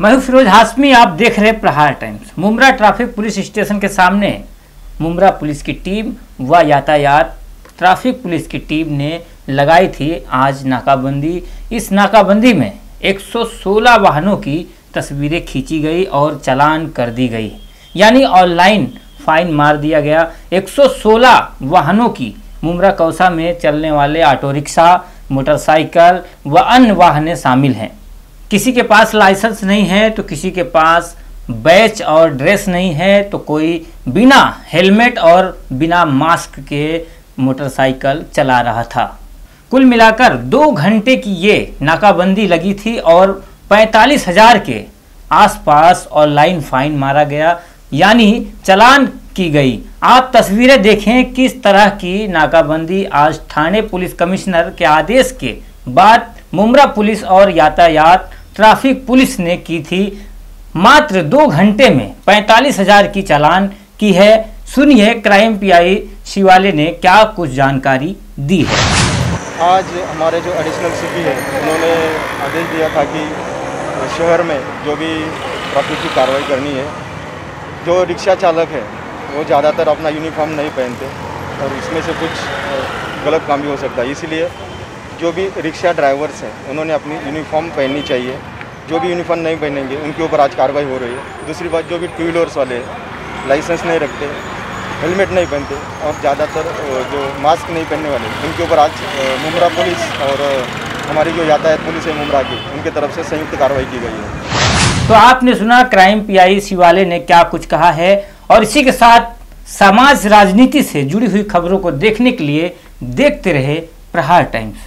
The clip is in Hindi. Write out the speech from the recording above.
मैं फिरोज हाशमी आप देख रहे हैं Prahar Times. Mumbra traffic police station के सामने मुमरा पुलिस की टीम व यातायात ट्रैफ़िक पुलिस की टीम ने लगाई थी आज नाकाबंदी। इस नाकाबंदी में 116 वाहनों की तस्वीरें खींची गई और चालान कर दी गई। यानी ऑनलाइन फाइन मार दिया गया। 116 वाहनों की मुमरा कौसा में चलने वाले ऑटो रिक्शा, मोटरसाइकिल व अन्य वाहने शामिल हैं। किसी के पास लाइसेंस नहीं है तो किसी के पास बैच और ड्रेस नहीं है तो कोई बिना हेलमेट और बिना मास्क के मोटरसाइकिल चला रहा था। कुल मिलाकर दो घंटे की ये नाकाबंदी लगी थी और पैंतालीस हज़ार के आसपास ऑनलाइन फाइन मारा गया। यानी चलान की गई। आप तस्वीरें देखें किस तरह की नाकाबंदी। आज थाने पुलिस कमिश्नर के आदेश के बाद मुमरा पुलिस और यातायात ट्रैफ़िक पुलिस ने की थी। मात्र दो घंटे में पैंतालीस हज़ार की चालान की है। सुनिए क्राइम पीआई शिवाले ने क्या कुछ जानकारी दी है। आज हमारे जो एडिशनल सीपी है, उन्होंने आदेश दिया था कि शहर में जो भी ट्रैफ़िक की कार्रवाई करनी है, जो रिक्शा चालक है, वो ज़्यादातर अपना यूनिफॉर्म नहीं पहनते और इसमें से कुछ गलत काम भी हो सकता है। इसीलिए जो भी रिक्शा ड्राइवर्स हैं, उन्होंने अपनी यूनिफॉर्म पहननी चाहिए। जो भी यूनिफॉर्म नहीं पहनेंगे, उनके ऊपर आज कार्रवाई हो रही है। दूसरी बात, जो भी टू व्हीलर्स वाले लाइसेंस नहीं रखते, हेलमेट नहीं पहनते, और ज़्यादातर जो मास्क नहीं पहनने वाले, उनके ऊपर आज मुमरा पुलिस और हमारी जो यातायात पुलिस है मुमरा की, उनके तरफ़ से संयुक्त कार्रवाई की गई है। तो आपने सुना, क्राइम पीआई शिवाले ने क्या कुछ कहा है? और इसी के साथ, समाज राजनीति से जुड़ी हुई खबरों को देखने के लिए देखते रहे प्रहार टाइम्स।